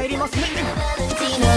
帰りますね。